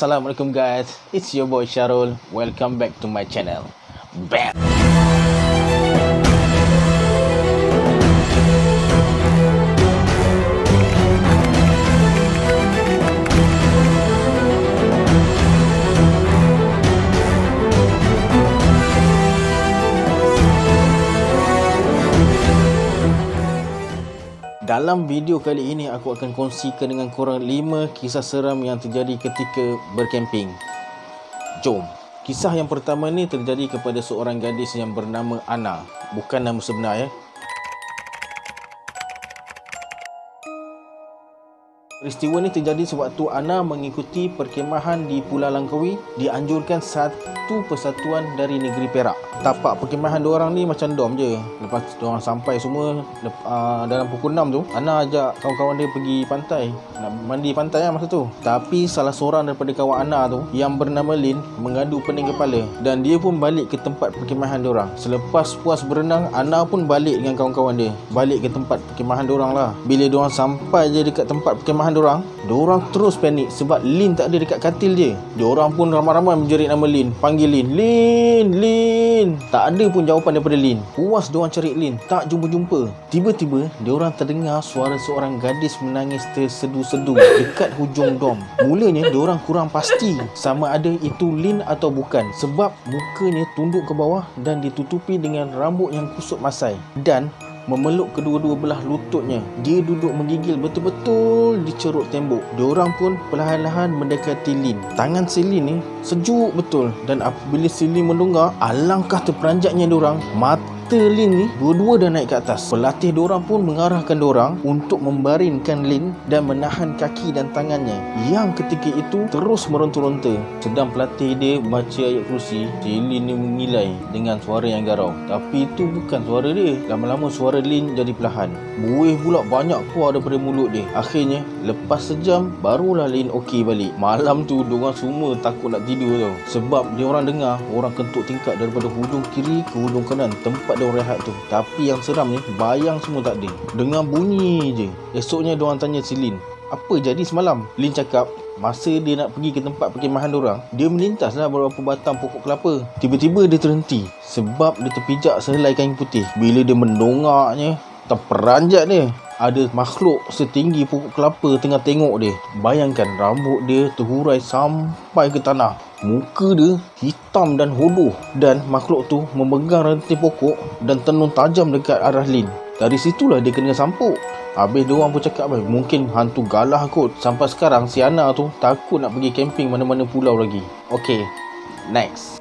Assalamualaikum guys, it's your boy Syarul. Welcome back to my channel. Bam! Dalam video kali ini aku akan kongsikan dengan korang 5 kisah seram yang terjadi ketika berkemping. Jom. Kisah yang pertama ni terjadi kepada seorang gadis yang bernama Ana. Bukan nama sebenar ya. Peristiwa ni terjadi sewaktu Ana mengikuti perkemahan di Pulau Langkawi dianjurkan satu persatuan dari negeri Perak. Tapak perkemahan diorang ni macam dom je. Lepas diorang sampai semua uh, dalam pukul 6 tu, Ana ajak kawan-kawan dia pergi pantai. Nak mandi pantai lah masa tu. Tapi salah seorang daripada kawan Ana tu yang bernama Lin mengadu pening kepala dan dia pun balik ke tempat perkemahan diorang. Selepas puas berenang, Ana pun balik dengan kawan-kawan dia. Balik ke tempat perkemahan diorang lah. Bila diorang sampai je dekat tempat perkemahan diorang, diorang terus panik sebab Lin tak ada dekat katil je. Diorang pun ramai-ramai menjerit nama Lin. Panggil Lin. Lin, Lin. Tak ada pun jawapan daripada Lin. Puas diorang cari Lin. Tak jumpa-jumpa. Tiba-tiba, diorang terdengar suara seorang gadis menangis tersedu-sedu dekat hujung dom. Mulanya, diorang kurang pasti sama ada itu Lin atau bukan. Sebab mukanya tunduk ke bawah dan ditutupi dengan rambut yang kusut masai. Dan memeluk kedua-dua belah lututnya. Dia duduk menggigil betul-betul di ceruk tembok. Diorang pun perlahan-lahan mendekati Lin. Tangan si Lin ni sejuk betul dan apabila si Lin mendongak, alangkah terperanjatnya diorang. Mata Lin ni dua-dua dah naik ke atas. Pelatih diorang pun mengarahkan diorang untuk membaringkan Lin dan menahan kaki dan tangannya. Yang ketika itu terus meronta-ronta. Sedang pelatih dia baca ayat kursi, si Lin ni mengilai dengan suara yang garau. Tapi itu bukan suara dia. Lama-lama suara Lin jadi perlahan. Buih pula banyak keluar daripada mulut dia. Akhirnya, lepas sejam, barulah Lin okey balik. Malam tu, diorang semua takut nak tidur tau. Sebab dia orang dengar orang kentut tingkat daripada hujung kiri ke hujung kanan tempat dia orang rehat tu. Tapi yang seram ni, bayang semua tak ada. Dengar bunyi je. Esoknya diorang tanya si Lin, apa jadi semalam? Lin cakap, masa dia nak pergi ke tempat perkemahan diorang, dia melintaslah beberapa batang pokok kelapa. Tiba-tiba dia terhenti sebab dia terpijak sehelai kain putih. Bila dia mendongaknya, terperanjat dia. Ada makhluk setinggi pokok kelapa tengah tengok dia. Bayangkan rambut dia terhurai sampai ke tanah. Muka dia hitam dan hodoh dan makhluk tu memegang ranting pokok dan tenung tajam dekat arah Lin. Dari situlah dia kena sampuk. Habis dia orang pun cakap "Bhai, mungkin hantu galah kot. Sampai sekarang si Ana tu takut nak pergi camping mana-mana pulau lagi. Okay, next.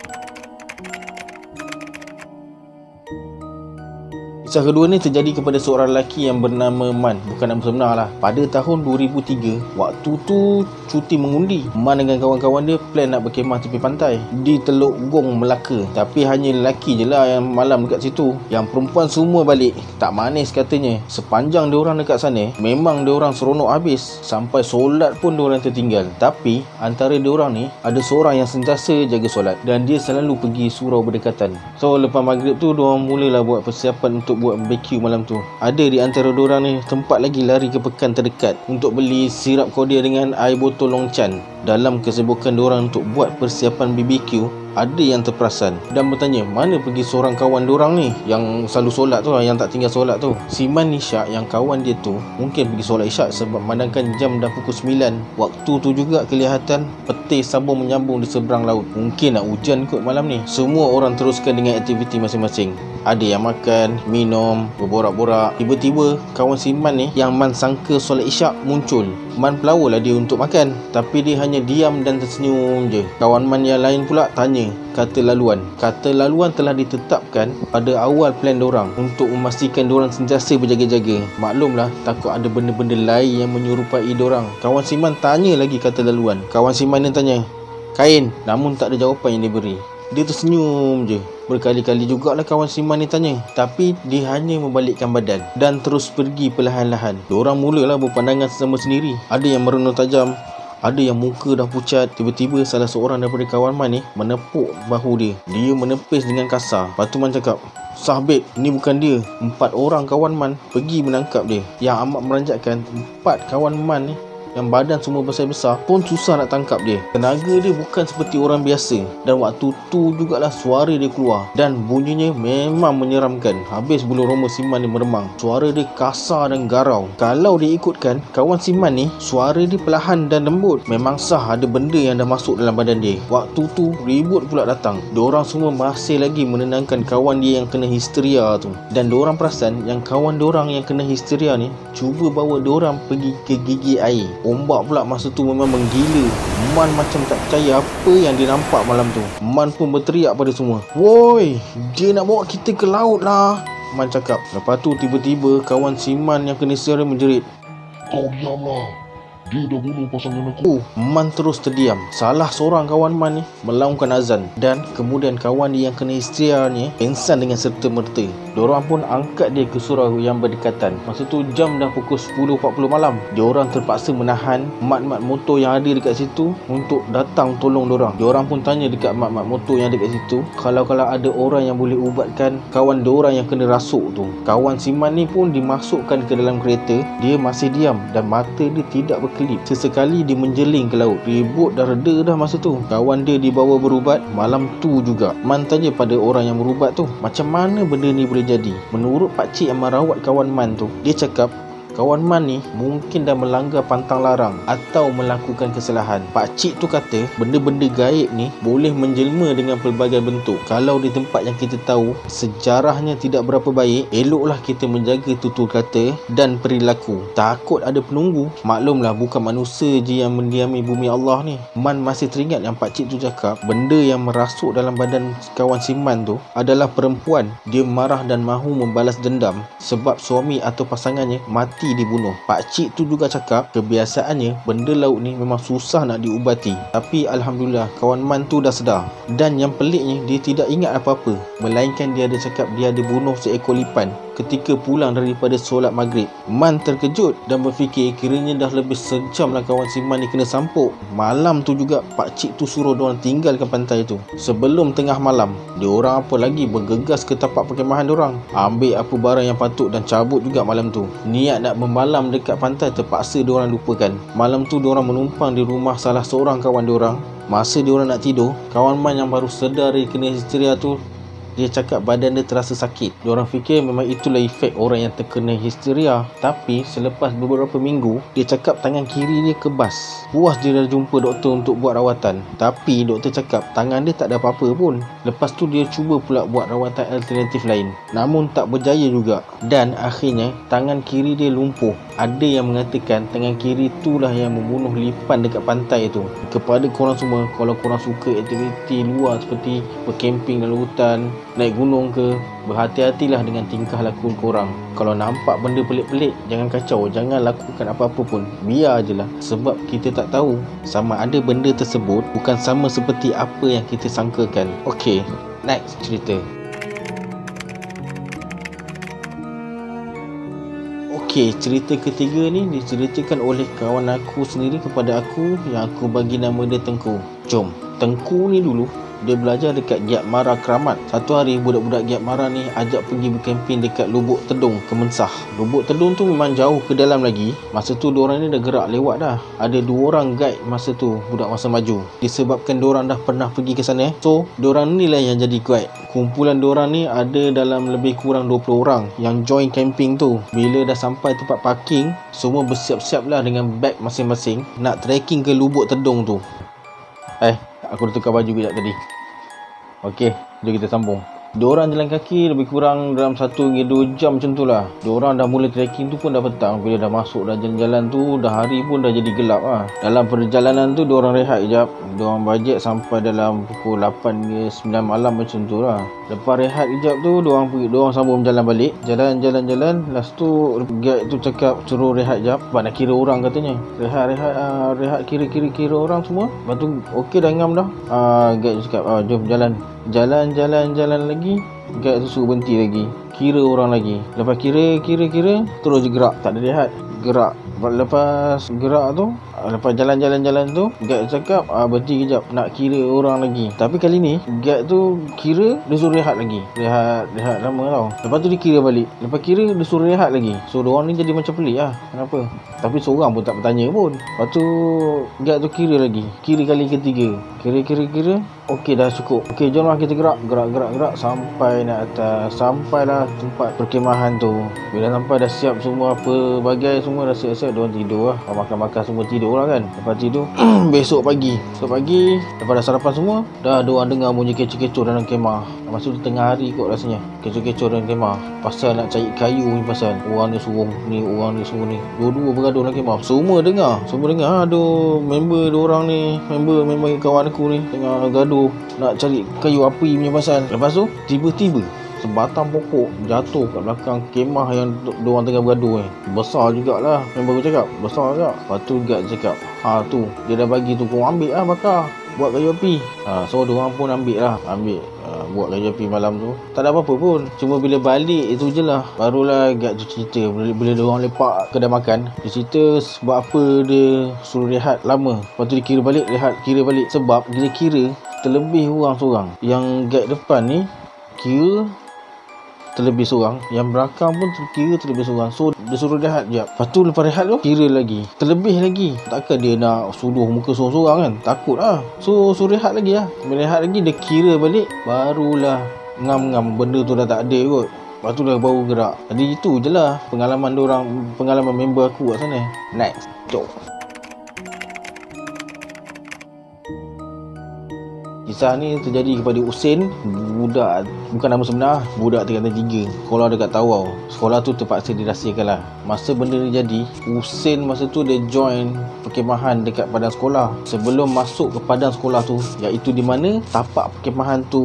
Kisah kedua ni terjadi kepada seorang lelaki yang bernama Man. Bukan nama sebenar lah. Pada tahun 2003 Waktu tu cuti mengundi Man dengan kawan-kawan dia plan nak berkemah tepi pantai Di Teluk Gong Melaka. Tapi hanya lelaki je lah yang malam dekat situ. Yang perempuan semua balik. Tak manis katanya. Sepanjang dia orang dekat sana Memang dia orang seronok habis. Sampai solat pun dia orang tertinggal. Tapi antara dia orang ni Ada seorang yang sentiasa jaga solat. Dan dia selalu pergi surau berdekatan. So lepas maghrib tu dia orang mulalah buat persiapan untuk buat barbecue malam tu. Ada di antara diorang ni tempat lagi lari ke pekan terdekat untuk beli sirap kodia dengan air botol longchan. Dalam kesibukan diorang untuk buat persiapan BBQ, ada yang terperasan dan bertanya mana pergi seorang kawan diorang ni yang selalu solat tu lah, yang tak tinggal solat tu. Siman Nisha yang kawan dia tu mungkin pergi solat isyak sebab memandangkan jam dah pukul 9. Waktu tu juga kelihatan peti sabung menyambung di seberang laut. Mungkin nak hujan kot malam ni. Semua orang teruskan dengan aktiviti masing-masing. Ada yang makan, minum, berborak-borak. Tiba-tiba kawan Siman ni yang Man sangka solat isyak muncul. Man pelawa lah dia untuk makan. Tapi dia hanya diam dan tersenyum je. Kawan Man yang lain pula tanya kata laluan. Kata laluan telah ditetapkan pada awal plan diorang untuk memastikan diorang sentiasa berjaga-jaga. Maklumlah takut ada benda-benda lain yang menyerupai diorang. Kawan Siman tanya lagi kata laluan. Kawan Siman ni tanya, kain. Namun tak ada jawapan yang diberi. Dia tersenyum je. Berkali-kali jugalah kawan Siman ni tanya. Tapi dia hanya membalikkan badan dan terus pergi perlahan-lahan. Diorang mulalah berpandangan sesama sendiri. Ada yang merenung tajam, ada yang muka dah pucat Tiba-tiba salah seorang daripada kawan Man ni Menepuk bahu dia Dia menepis dengan kasar Lepas tu Man cakap Sahbib, ni bukan dia Empat orang kawan Man pergi menangkap dia Yang amat meranjatkan Empat kawan Man ni Yang badan semua besar-besar Pun susah nak tangkap dia. Tenaga dia bukan seperti orang biasa. Dan waktu tu jugalah suara dia keluar. Dan bunyinya memang menyeramkan. Habis bulu roma Siman ni meremang. Suara dia kasar dan garau. Kalau diikutkan Kawan Siman ni Suara dia perlahan dan lembut. Memang sah ada benda yang dah masuk dalam badan dia. Waktu tu ribut pula datang. Diorang semua masih lagi menenangkan kawan dia yang kena histeria tu. Dan diorang perasan yang kawan diorang yang kena histeria ni Cuba bawa diorang pergi ke gigi air Ombak pula masa tu memang menggila. Man macam tak percaya apa yang dia nampak malam tu. Man pun berteriak pada semua. Woi, dia nak bawa kita ke laut lah. Man cakap. Lepas tu tiba-tiba kawan Siman yang kena histeria menjerit. Kau diamlah. Dia dah bunuh pasangan aku. Oh, Man terus terdiam. Salah seorang kawan Man ni melaungkan azan dan kemudian kawan dia yang kena histeria ni pengsan dengan serta-merta. Diorang pun angkat dia ke surau yang berdekatan. Masa tu jam dah pukul 10.40 malam. Diorang terpaksa menahan mat-mat motor yang ada dekat situ untuk datang tolong diorang. Diorang pun tanya dekat mat-mat motor yang ada dekat situ kalau-kalau ada orang yang boleh ubatkan kawan diorang yang kena rasuk tu. Kawan Siman ni pun dimasukkan ke dalam kereta. Dia masih diam dan mata dia tidak berkelip berkelip Sesekali dia menjeling ke laut. Ribut dah reda dah masa tu. Kawan dia dibawa berubat Malam tu juga. Man tanya pada orang yang berubat tu Macam mana benda ni boleh jadi? Menurut pakcik yang merawat kawan Man tu Dia cakap Kawan Man ni mungkin dah melanggar pantang larang atau melakukan kesalahan. Pak Cik tu kata benda-benda gaib ni boleh menjelma dengan pelbagai bentuk. Kalau di tempat yang kita tahu sejarahnya tidak berapa baik, eloklah kita menjaga tutur kata dan perilaku. Takut ada penunggu. Maklumlah bukan manusia je yang mendiami bumi Allah ni. Man masih teringat yang Pak Cik tu cakap benda yang merasuk dalam badan kawan Siman tu adalah perempuan. Dia marah dan mahu membalas dendam sebab suami atau pasangannya mati mati dibunuh. Pak cik tu juga cakap kebiasaannya benda laut ni memang susah nak diubati. Tapi Alhamdulillah kawan Man tu dah sedar. Dan yang peliknya dia tidak ingat apa-apa. Melainkan dia ada cakap dia ada bunuh seekor lipan ketika pulang daripada solat maghrib. Man terkejut dan berfikir kiranya dah lebih sejam lah kawan si Man ni kena sampuk. Malam tu juga pak cik tu suruh diorang tinggalkan pantai tu. Sebelum tengah malam, diorang apa lagi bergegas ke tapak perkemahan diorang. Ambil apa barang yang patut dan cabut juga malam tu. Niat nak membalam dekat pantai terpaksa diorang lupakan. Malam tu diorang menumpang di rumah salah seorang kawan diorang. Masa diorang nak tidur, kawan Man yang baru sedar dari kena histeria tu dia cakap badan dia terasa sakit. Diorang fikir memang itulah efek orang yang terkena histeria. Tapi selepas beberapa minggu, dia cakap tangan kiri dia kebas. Puas dia dah jumpa doktor untuk buat rawatan. Tapi doktor cakap tangan dia tak ada apa-apa pun. Lepas tu dia cuba pula buat rawatan alternatif lain. Namun tak berjaya juga. Dan akhirnya tangan kiri dia lumpuh. Ada yang mengatakan tangan kiri itulah yang membunuh lipan dekat pantai itu. Kepada korang semua, kalau korang suka aktiviti luar seperti berkemping dalam hutan, naik gunung ke berhati-hatilah dengan tingkah laku korang. Kalau nampak benda pelik-pelik jangan kacau jangan lakukan apa-apa pun. Biar je lah sebab kita tak tahu sama ada benda tersebut bukan sama seperti apa yang kita sangkakan. Ok next cerita Okey, cerita ketiga ni diceritakan oleh kawan aku sendiri kepada aku yang aku bagi nama dia Tengku. Jom, Tengku ni dulu dia belajar dekat Giat Mara Keramat. Satu hari budak-budak Giat Mara ni ajak pergi berkemping dekat Lubuk Tedung, Kemensah. Lubuk Tedung tu memang jauh ke dalam lagi. Masa tu diorang ni dah gerak lewat dah. Ada dua orang guide masa tu, budak masa maju. Disebabkan diorang dah pernah pergi ke sana. So, diorang ni lah yang jadi guide. Kumpulan diorang ni ada dalam lebih kurang 20 orang yang join camping tu. Bila dah sampai tempat parking, semua bersiap-siap lah dengan bag masing-masing nak trekking ke Lubuk Tedung tu. Eh, Aku dah tukar baju kejap tadi. Okey, jom kita sambung Diorang jalan kaki lebih kurang dalam 1 hingga 2 jam macam tu lah. Diorang dah mula trekking tu pun dah petang. Bila dah masuk dah jalan-jalan tu Dah hari pun dah jadi gelap lah. Dalam perjalanan tu diorang rehat sekejap. Diorang bajet sampai dalam pukul 8 hingga 9 malam macam tu lah. Lepas rehat sekejap tu Diorang pergi, diorang sambung jalan balik. Jalan-jalan-jalan Lepas tu guide tu cakap suruh rehat sekejap. Sebab nak kira orang katanya. Rehat-rehat uh, Rehat kira-kira-kira orang semua. Lepas tu okey dah ngam dah. Uh, Guide cakap uh, jom jalan Jalan-jalan-jalan lagi tu suruh berhenti lagi. Kira orang lagi. Lepas kira, kira, kira Terus je gerak. Tak ada lihat. Gerak. Lepas gerak tu Lepas jalan-jalan-jalan tu Guide cakap ah, Berhenti kejap Nak kira orang lagi. Tapi kali ni Guide tu Kira Dia suruh rehat lagi. Rehat Rehat lama tau. Lepas tu dia kira balik. Lepas kira Dia suruh rehat lagi. So diorang ni jadi macam pelik lah. Kenapa? Tapi seorang pun tak bertanya pun. Lepas tu Guide tu kira lagi. Kira kali ketiga. Kira-kira-kira Okey dah cukup. Okey jom lah kita gerak Gerak-gerak-gerak Sampai nak atas. Sampailah tempat perkemahan tu. Bila sampai dah siap semua Apa bagai semua dah siap-siap Diorang tidur lah. Makan-makan semua tidur lah kan Lepas tidur Besok pagi. Besok pagi Lepas dah sarapan semua Dah diorang dengar bunyi kecoh-kecoh dalam kemah. Masa tu tengah hari kot rasanya Kecoh-kecoh dalam kemah. Pasal nak cari kayu ni pasal Orang ni suruh ni Orang ni suruh ni. Dua-dua bergaduh dalam kemah. Semua dengar Semua dengar. Aduh Member diorang ni Member-member kawan aku ni Tengah gaduh Nak cari kayu api punya pasal. Lepas tu Tiba-tiba sebatang pokok jatuh kat belakang kemah yang diorang tengah bergaduh ni. Besar jugalah. Member aku cakap. Besar juga. Lepas tu guard cakap. Ha tu. Dia dah bagi tu. Kau ambil lah bakar. Buat kayu api. Ha, so diorang pun ambil lah. Ambil. Ha, buat kayu api malam tu. Tak ada apa-apa pun. Cuma bila balik itu je lah. Barulah guard tu cerita. Bila, bila diorang lepak kedai makan. Dia cerita sebab apa dia suruh rehat lama. Lepas tu dia kira balik. Rehat kira balik. Sebab dia kira terlebih orang seorang. Yang guard depan ni kira terlebih seorang Yang belakang pun kira terlebih seorang. So dia suruh rehat je Lepas tu lepas rehat tu Kira lagi. Terlebih lagi. Takkan dia nak suruh muka seorang-seorang kan? Takut lah. So suruh rehat lagi lah. Bila rehat lagi dia kira balik Barulah Ngam-ngam benda tu dah tak ada kot. Lepas tu dah baru gerak. Jadi itu je lah Pengalaman orang Pengalaman member aku kat sana. Next. Jom Kisah ni terjadi kepada Usin Budak Bukan nama sebenar Budak tingkatan 3 Sekolah dekat Tawau. Sekolah tu terpaksa dirahsiakan lah. Masa benda ni jadi Usin masa tu dia join Perkemahan dekat padang sekolah. Sebelum masuk ke padang sekolah tu Iaitu di mana Tapak perkemahan tu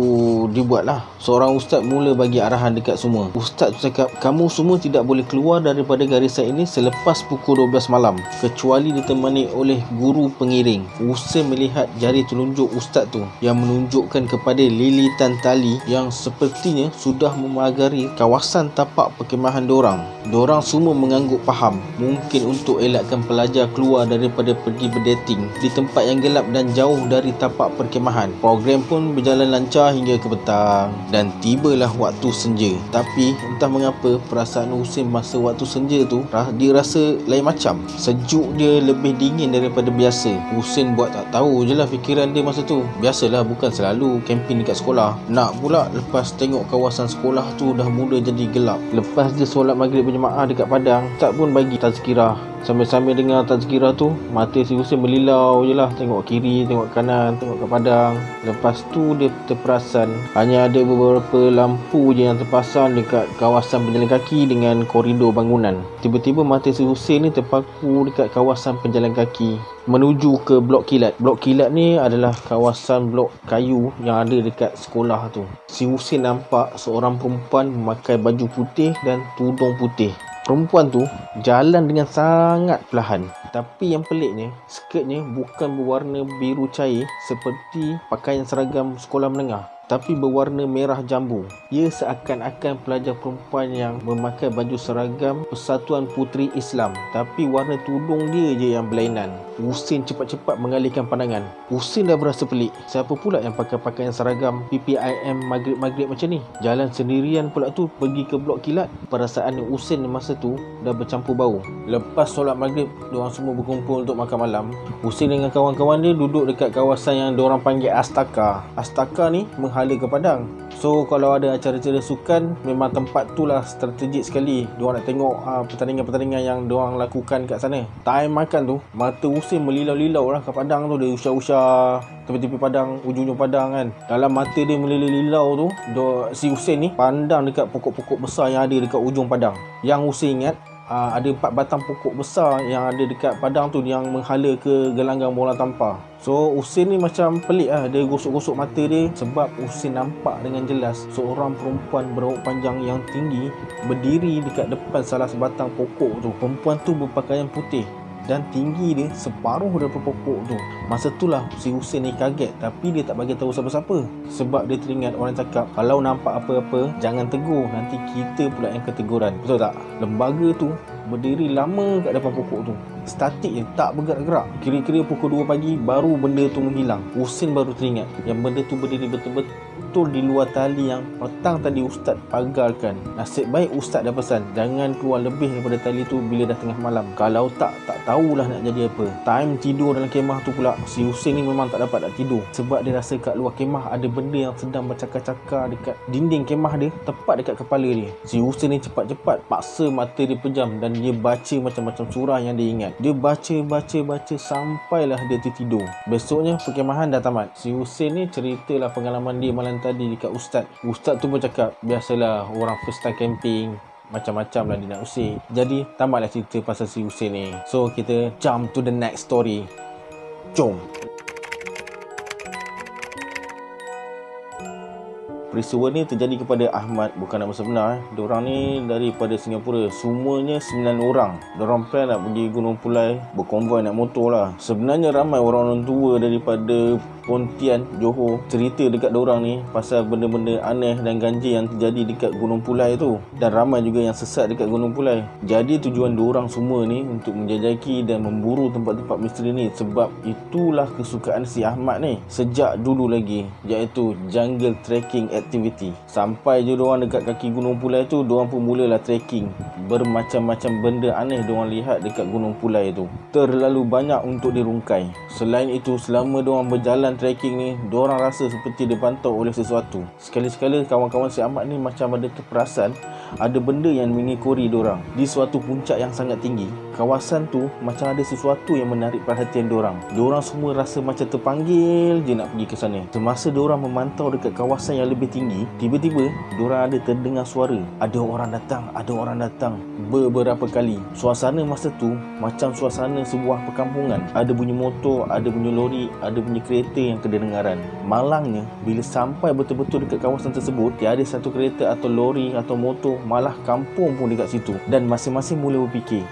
dibuat lah. Seorang ustaz mula bagi arahan dekat semua. Ustaz tu cakap Kamu semua tidak boleh keluar daripada garisan ini Selepas pukul 12 malam Kecuali ditemani oleh guru pengiring. Usin melihat jari telunjuk ustaz tu. Yang menunjukkan kepada lilitan tali yang sepertinya sudah memagari kawasan tapak perkemahan dorang. Dorang semua mengangguk faham mungkin untuk elakkan pelajar keluar daripada pergi berdating di tempat yang gelap dan jauh dari tapak perkemahan. Program pun berjalan lancar hingga ke petang dan tibalah waktu senja. Tapi entah mengapa perasaan Husin masa waktu senja tu dia rasa lain macam. Sejuk dia lebih dingin daripada biasa. Husin buat tak tahu je lah fikiran dia masa tu. Biasalah bukan selalu camping dekat sekolah. Nak pula lepas tengok kawasan sekolah tu dah mula jadi gelap. Lepas dia solat maghrib berjemaah dekat padang, tak pun bagi tazkirah. Sambil-sambil dengar tazkirah tu, mata si Husin berlilau je lah. Tengok kiri, tengok kanan, tengok ke padang. Lepas tu dia terperasan hanya ada beberapa lampu je yang terpasang dekat kawasan penjalan kaki dengan koridor bangunan. Tiba-tiba mata si Husin ni terpaku dekat kawasan penjalan kaki menuju ke blok kilat. Blok kilat ni adalah kawasan blok kayu yang ada dekat sekolah tu. Si Husin nampak seorang perempuan memakai baju putih dan tudung putih. Perempuan tu jalan dengan sangat perlahan. Tapi yang peliknya, skirtnya bukan berwarna biru cair seperti pakaian seragam sekolah menengah tapi berwarna merah jambu. Ia seakan-akan pelajar perempuan yang memakai baju seragam Persatuan Puteri Islam tapi warna tudung dia je yang berlainan. Husin cepat-cepat mengalihkan pandangan. Husin dah berasa pelik. Siapa pula yang pakai pakaian seragam PPIM maghrib-maghrib macam ni? Jalan sendirian pula tu pergi ke blok kilat. Perasaan Husin masa tu dah bercampur bau. Lepas solat maghrib, diorang semua berkumpul untuk makan malam. Husin dengan kawan-kawan dia duduk dekat kawasan yang diorang panggil Astaka. Astaka ni menghala ke padang. So kalau ada acara-acara sukan memang tempat tu lah strategik sekali. Diorang nak tengok uh, pertandingan-pertandingan yang diorang lakukan kat sana. Time makan tu mata Husin melilau-lilau lah ke padang tu dia usah-usah tepi-tepi padang ujung-ujung padang kan. Dalam mata dia melilau-lilau tu do, si Husin ni pandang dekat pokok-pokok besar yang ada dekat ujung padang. Yang Husin ingat Uh, ada empat batang pokok besar yang ada dekat padang tu yang menghala ke gelanggang bola tampar. So Usin ni macam pelik lah. Dia gosok-gosok mata dia Sebab Usin nampak dengan jelas. Seorang perempuan berambut panjang yang tinggi Berdiri dekat depan salah sebatang pokok tu. Perempuan tu berpakaian putih dan tinggi dia separuh daripada pokok tu. Masa itulah si Husin ni kaget tapi dia tak bagi tahu siapa-siapa. Sebab dia teringat orang cakap kalau nampak apa-apa jangan tegur nanti kita pula yang keteguran. Betul tak? Lembaga tu berdiri lama kat depan pokok tu statik je tak bergerak-gerak kira-kira pukul 2 pagi baru benda tu menghilang Husin baru teringat yang benda tu berdiri betul-betul di luar tali yang petang tadi ustaz pagarkan. Nasib baik ustaz dah pesan jangan keluar lebih daripada tali tu bila dah tengah malam. Kalau tak tak tahulah nak jadi apa. Time tidur dalam kemah tu pula si Husin ni memang tak dapat nak tidur. Sebab dia rasa kat luar kemah ada benda yang sedang bercakar-cakar dekat dinding kemah dia tepat dekat kepala dia. Si Husin ni cepat-cepat paksa mata dia pejam dan dia baca macam-macam surah yang dia ingat. Dia baca baca baca sampailah dia tertidur. Besoknya perkemahan dah tamat. Si Hussein ni ceritalah pengalaman dia malam tadi dekat ustaz. Ustaz tu pun cakap biasalah orang first time camping. Macam-macam lah dia nak usik jadi tamatlah cerita pasal si Hussein ni. So kita jump to the next story. Jom peristiwa ni terjadi kepada Ahmad bukan nama sebenar eh. Diorang ni daripada Singapura. Semuanya 9 orang. Diorang plan nak pergi Gunung Pulai berkonvoi naik motor lah. Sebenarnya ramai orang-orang tua daripada Pontian, Johor cerita dekat orang ni pasal benda-benda aneh dan ganjil yang terjadi dekat Gunung Pulai tu. Dan ramai juga yang sesat dekat Gunung Pulai. Jadi tujuan orang semua ni untuk menjajaki dan memburu tempat-tempat misteri ni sebab itulah kesukaan si Ahmad ni. Sejak dulu lagi iaitu jungle trekking activity sampai je orang dekat kaki Gunung Pulai tu orang pun mulalah trekking. Bermacam-macam benda aneh orang lihat dekat Gunung Pulai tu. Terlalu banyak untuk dirungkai. Selain itu selama orang berjalan jalan trekking ni Diorang rasa seperti dipantau oleh sesuatu. Sekali-sekala kawan-kawan si Ahmad ni Macam ada terperasan Ada benda yang mengikuri diorang. Di suatu puncak yang sangat tinggi Kawasan tu macam ada sesuatu yang menarik perhatian diorang. Diorang semua rasa macam terpanggil je nak pergi ke sana. Semasa diorang memantau dekat kawasan yang lebih tinggi Tiba-tiba diorang ada terdengar suara. Ada orang datang, ada orang datang. Beberapa kali. Suasana masa tu macam suasana sebuah perkampungan. Ada bunyi motor, ada bunyi lori, ada bunyi kereta yang kedengaran. Malangnya, bila sampai betul-betul dekat kawasan tersebut, tiada satu kereta atau lori atau motor, malah kampung pun dekat situ. Dan masing-masing mula berfikir,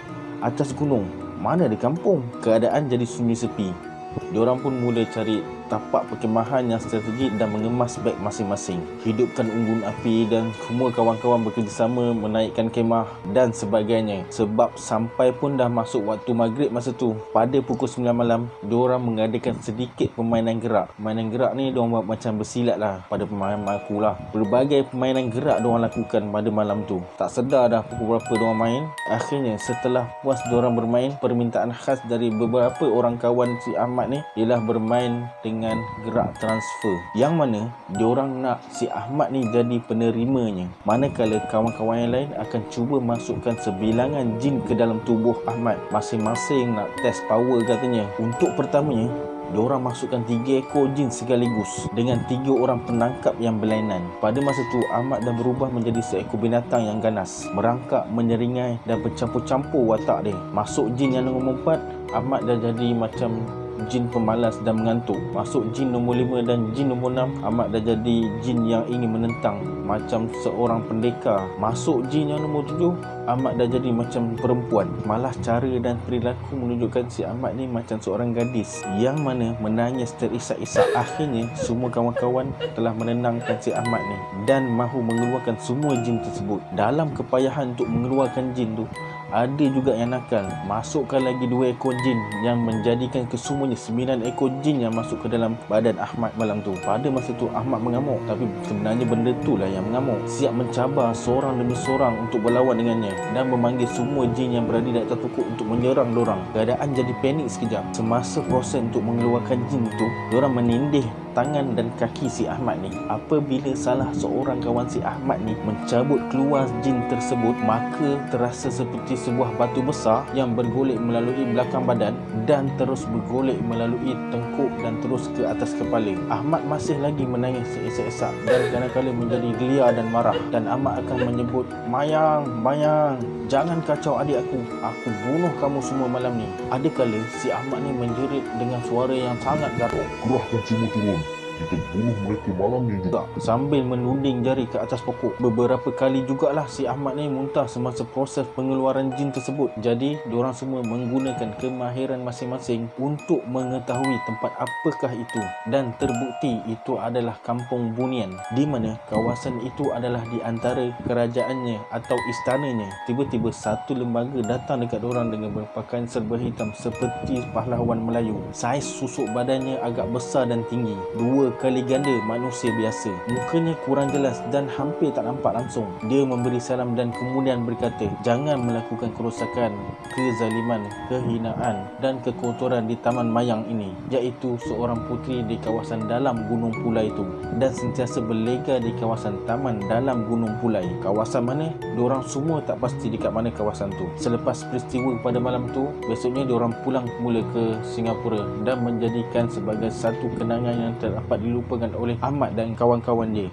atas gunung, mana ada kampung? Keadaan jadi sunyi sepi. Diorang pun mula cari tapak perkemahan yang strategik dan mengemas beg masing-masing. Hidupkan unggun api dan semua kawan-kawan bekerjasama menaikkan kemah dan sebagainya. Sebab sampai pun dah masuk waktu maghrib masa tu. Pada pukul 9 malam, diorang mengadakan sedikit permainan gerak. Permainan gerak ni diorang buat macam bersilat lah pada pemain aku lah. Berbagai permainan gerak diorang lakukan pada malam tu. Tak sedar dah pukul berapa diorang main. Akhirnya setelah puas diorang bermain, permintaan khas dari beberapa orang kawan si Ahmad ni ialah bermain dengan dengan gerak transfer yang mana diorang nak si Ahmad ni jadi penerimanya manakala kawan-kawan yang lain akan cuba masukkan sebilangan jin ke dalam tubuh Ahmad masing-masing nak test power katanya untuk pertamanya Diorang masukkan tiga ekor jin sekaligus dengan tiga orang penangkap yang berlainan. Pada masa itu, Ahmad dah berubah menjadi seekor binatang yang ganas. Merangkak, menyeringai dan bercampur-campur watak dia. Masuk jin yang nombor empat, Ahmad dah jadi macam jin pemalas dan mengantuk. Masuk jin nombor 5 dan jin nombor 6 Ahmad dah jadi jin yang ingin menentang Macam seorang pendekar. Masuk jin yang nombor 7 Ahmad dah jadi macam perempuan. Malah cara dan perilaku menunjukkan si Ahmad ni macam seorang gadis Yang mana menangis terisak-isak. Akhirnya semua kawan-kawan telah menenangkan si Ahmad ni Dan mahu mengeluarkan semua jin tersebut. Dalam kepayahan untuk mengeluarkan jin tu ada juga yang nakal. Masukkan lagi dua ekor jin Yang menjadikan kesemuanya sembilan ekor jin yang masuk ke dalam badan Ahmad malam tu. Pada masa tu Ahmad mengamuk. Tapi sebenarnya benda tu lah yang mengamuk. Siap mencabar seorang demi seorang untuk berlawan dengannya Dan memanggil semua jin yang berada di atas pokok untuk menyerang dorang. Keadaan jadi panik sekejap. Semasa proses untuk mengeluarkan jin tu Diorang menindih tangan dan kaki si Ahmad ni. Apabila salah seorang kawan si Ahmad ni mencabut keluar jin tersebut maka terasa seperti sebuah batu besar yang bergolek melalui belakang badan dan terus bergolek melalui tengkuk dan terus ke atas kepala. Ahmad masih lagi menangis seesak-esak dan kadang-kadang menjadi gelia dan marah. Dan Ahmad akan menyebut Mayang, Mayang jangan kacau adik aku. Aku bunuh kamu semua malam ni. Adakala si Ahmad ni menjerit dengan suara yang sangat garuk kerahkan semua turun kita bunuh mereka malam ni juga. sambil menuding jari ke atas pokok. Beberapa kali jugalah si Ahmad ni muntah semasa proses pengeluaran jin tersebut. Jadi, diorang semua menggunakan kemahiran masing-masing untuk mengetahui tempat apakah itu dan terbukti itu adalah kampung Bunian di mana kawasan itu adalah di antara kerajaannya atau istananya. Tiba-tiba satu lembaga datang dekat diorang dengan berpakaian serba hitam seperti pahlawan Melayu. Saiz susuk badannya agak besar dan tinggi. Dua kali ganda manusia biasa. Mukanya kurang jelas dan hampir tak nampak langsung. Dia memberi salam dan kemudian berkata, jangan melakukan kerosakan, kezaliman, kehinaan dan kekotoran di Taman Mayang ini. Iaitu seorang puteri di kawasan dalam Gunung Pulai itu dan sentiasa berlega di kawasan taman dalam Gunung Pulai. Kawasan mana? Diorang semua tak pasti dekat mana kawasan tu. Selepas peristiwa pada malam tu, besoknya diorang pulang semula ke Singapura dan menjadikan sebagai satu kenangan yang tak dapat dilupakan oleh Ahmad dan kawan-kawan dia.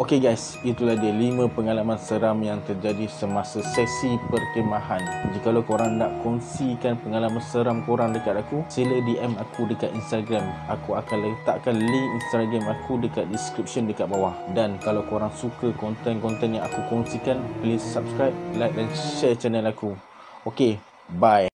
Okey guys, itulah dia 5 pengalaman seram yang terjadi semasa sesi perkemahan. Jika korang nak kongsikan pengalaman seram korang dekat aku, sila DM aku dekat Instagram. Aku akan letakkan link Instagram aku dekat description dekat bawah. Dan kalau korang suka konten-konten yang aku kongsikan, please subscribe, like dan share channel aku. Okey, bye.